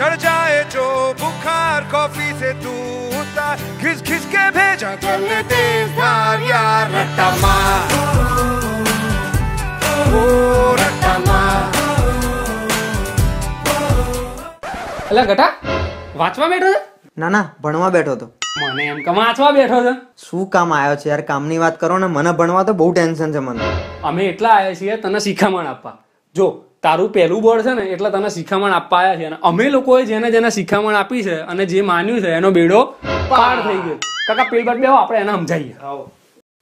चढ़ जाए जो बुखार कॉफी से तू उतार। घिस घिस के भेजा चलने तेज धार यार रट्टा मार। ओ रट्टा मार। એટલે ગટા વાંચવા બેઠો છે? ના ના ભણવા બેઠો તો મને એમ કે વાંચવા બેઠો છે? શું કામ આવ્યો છે યાર? કામની વાત કરો ને મને ભણવા તો બહુ ટેન્શન છે મને. અમે એટલા આવ્યા છીએ તને શિખામણ આપવા. જો તારું પહેલું બોર્ડ છે ને એટલે તને શિખામણ આપવા આવ્યા છીએ અને અમે લોકોએ જેને જેને શિખામણ આપી છે અને જે માન્યું છે એનો બેડો પાર થઈ ગયો. કાકા પેલ પર બેહો આપણે એને સમજાવીએ.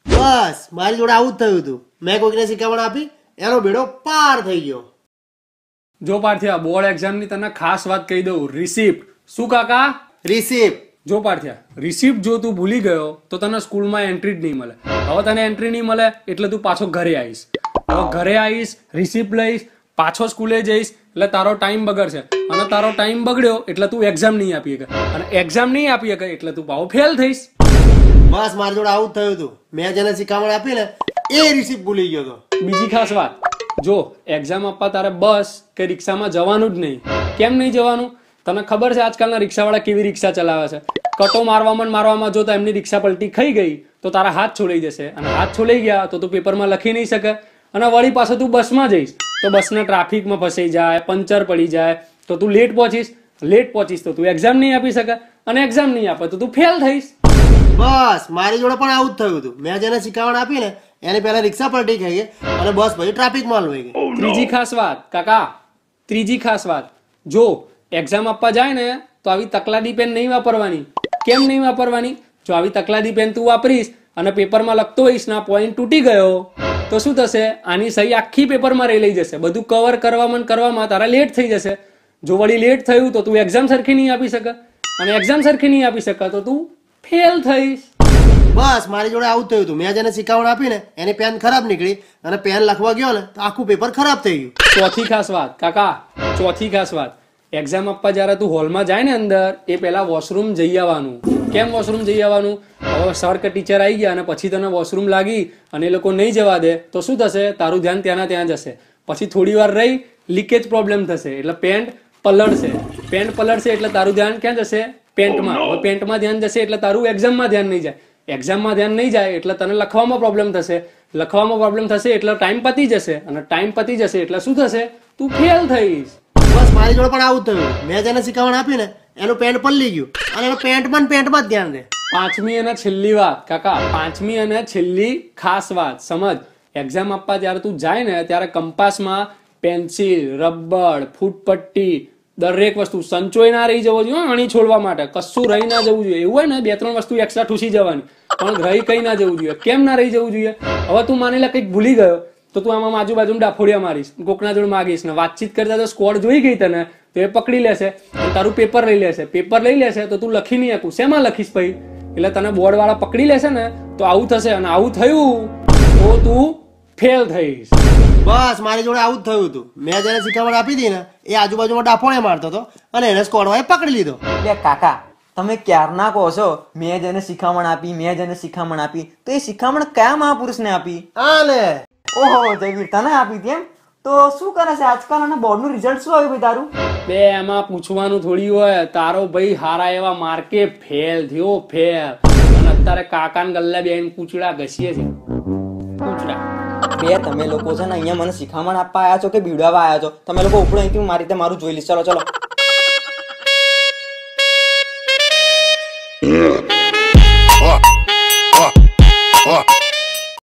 બસ મારી જોડે આવું જ થયું હતું. મેં કોઈકને શિખામણ આપી એનો બેડો પાર થઈ ગયો. જો પાર્થિયા બોર્ડ એક્ઝામની તને ખાસ વાત કહી દઉં. રિસિપ્ટ શું કાકા? રિસિપ્ટ જો પાર્થિયા રિસિપ્ટ જો તું ભૂલી ગયો તો તને સ્કૂલમાં એન્ટ્રી જ નહીં મળે. હવે તને એન્ટ્રી નહીં મળે એટલે તું પાછો ઘરે આવીશ. હવે ઘરે આવીશ રિસિપ્ટ લઈશ પાછો સ્કૂલે જઈશ એટલે તારો ટાઈમ બગડશે. અને તારો ટાઈમ બગડ્યો એટલે તું એક્ઝામ નહીં આપી શકે. અને એક્ઝામ નહીં આપી શકે એટલે તું પાછો ફેલ થઈશ. બસ મારી જોડે આવું થયું હતું. મેં જેને શીખામણ આપી ને એ રિસીપ ભૂલી ગયો હતો. બીજી ખાસ વાત. જો એક્ઝામ આપવા તારે બસ કે રિક્ષામાં જવાનું જ નહીં. કેમ નહીં જવાનું? તને ખબર છે આજકાલના રિક્ષાવાળા કેવી રિક્ષા ચલાવે છે? કટો મારવામાં મારવામાં જો તો એમની રિક્ષા પલટી ખાઈ ગઈ તો તારા હાથ છોડાઈ જશે. અને હાથ છોડાઈ ગયા તો તું પેપરમાં લખી નહીં શકે. અને વળી પાછો તું બસમાં જઈશ. તો બસના ટ્રાફિકમાં ફસાઈ જાય પંચર પડી જાય તો તું લેટ પહોંચીશ. લેટ પહોંચીશ તો તું એક્ઝામ નહીં આપી શકે અને એક્ઝામ નહીં આપે તો તું ફેલ થઈશ. બસ મારી જોડે પણ આવું જ થયું હતું. મેં જેને શીખવણ આપી ને એને પહેલા રિક્ષા પલટી ખાઈ ગઈ અને બસ પછી ટ્રાફિકમાં લઈ ગઈ. ત્રીજી ખાસ વાત કાકા ત્રીજી ખાસ વાત. જો એક્ઝામ આપવા જાય ને તો આવી તકલાદી પેન નહીં વાપરવાની. કેમ નહીં વાપરવાની? જો આવી તકલાદી પેન તું વાપરીશ અને પેપરમાં લખતો હોઈશ ના પોઈન્ટ તૂટી ગયો તો શું થશે? આની સહી આખી પેપરમાં રહી લઈ જશે. બધું કવર કરવામાં કરવામાં તારા લેટ થઈ જશે. જો વળી લેટ થયું તો તું એક્ઝામ સરખી નહીં આપી શકે. અને એક્ઝામ સરખી નહીં આપી શકે તો તું ફેલ થઈશ. બસ મારી જોડે આવું થયું હતું. મેં જેને શીખવણ આપી ને એની પેન ખરાબ નીકળી અને પેન લખવા ગયો ને તો આખું પેપર ખરાબ થઈ ગયું. ચોથી ખાસ વાત. કાકા ચોથી ખાસ વાત. એક્ઝામ આપવા જ્યારે તું હોલમાં જાય ને અંદર એ પહેલા વોશરૂમ જઈ આવવાનું. કેમ વોશરૂમ જઈ આવવાનું? હવે સર કે ટીચર આવી ગયા અને પછી તને વોશરૂમ લાગી અને એ લોકો નહીં જવા દે તો શું થશે? તારું ધ્યાન ત્યાંના ત્યાં જશે. પછી થોડી વાર રહી લીકેજ પ્રોબ્લેમ થશે. એટલે પેન્ટ પલળશે. પેન્ટ પલળશે એટલે તારું ધ્યાન ક્યાં જશે? પેન્ટમાં હવે પેન્ટમાં ધ્યાન જશે એટલે તારું એક્ઝામમાં ધ્યાન નહીં જાય. એક્ઝામમાં ધ્યાન નહીં જાય એટલે તને લખવામાં પ્રોબ્લેમ થશે. લખવામાં પ્રોબ્લેમ થશે એટલે ટાઈમ પતી જશે. અને ટાઈમ પતી જશે એટલે શું થશે? તું ફેલ થઈશ. બસ મારી જોડે પણ આવું થયું. મેં જેને શીખવણ આપ્યું ને એનું પેન્ટ પલ્લી ગયું. અને એનું પેન્ટ પણ પેન્ટમાં જ ધ્યાન રહે પાંચમી અને છેલ્લી વાત, કાકા. પાંચમી અને છેલ્લી ખાસ વાત, સમજ. એક્ઝામ આપવા જ્યારે તું જાય ને, ત્યારે કંપાસમાં પેન્સિલ, રબર, ફૂટપટ્ટી, દરેક વસ્તુ સંચોય ના રહી જવો જોઈએ અણી છોડવા માટે. કશું રહી ના જવું જોઈએ. એવું હોય ને બે ત્રણ વસ્તુ એક્સ્ટ્રા ઠૂસી જવાની. પણ રહી કઈ ના જવું જોઈએ. કેમ ના રહી જવું જોઈએ? હવે તું માની લે કંઈક ભૂલી ગયો. તો તું આમાં આજુબાજુ ડાફોડિયા મારીશ કોકના જોડે માગીશ ને વાતચીત કરતા તો સ્કોડ જોઈ ગઈ તને તો એ પકડી લેશે તારું પેપર લઈ લેશે. પેપર લઈ લેશે તો તું લખી નહીં આપું શેમાં લખીશ ભાઈ? એટલે તને બોર્ડ વાળા પકડી લેશે ને તો આવું થશે અને આવું થયું તો તું ફેલ થઈશ. બસ મારી જોડે આવું જ થયું હતું. મેં જેને શીખવણ આપી હતી ને એ આજુબાજુમાં ડાફોણે મારતો હતો અને એને સ્કોડવાએ પકડી લીધો. એટલે કાકા તમે ક્યારના કહો છો? મેં જેને શિખામણ આપી મેં જેને શિખામણ આપી તો એ શિખામણ કયા મહાપુરુષને આપી? હા ને. ઓહો જયવીર તને આપી હતી તો શું કરે છે આજકાલ અને બોર્ડનું રિઝલ્ટ શું આવ્યું ભાઈ તારું? બે એમાં પૂછવાનું થોડી હોય. તારો ભાઈ હારા એવા માર્કે ફેલ થયો ફેલ અને અત્યારે કાકાન ગલ્લા બેન પૂછડા ઘસીએ છે. પૂછડા બે તમે લોકો છે ને અહીંયા મને શિખામણ આપવા આવ્યા છો કે બીવડાવવા આવ્યા છો? તમે લોકો ઉપડો અહીંથી હું મારી રીતે મારું જોઈ લઈશ. ચલો ચલો.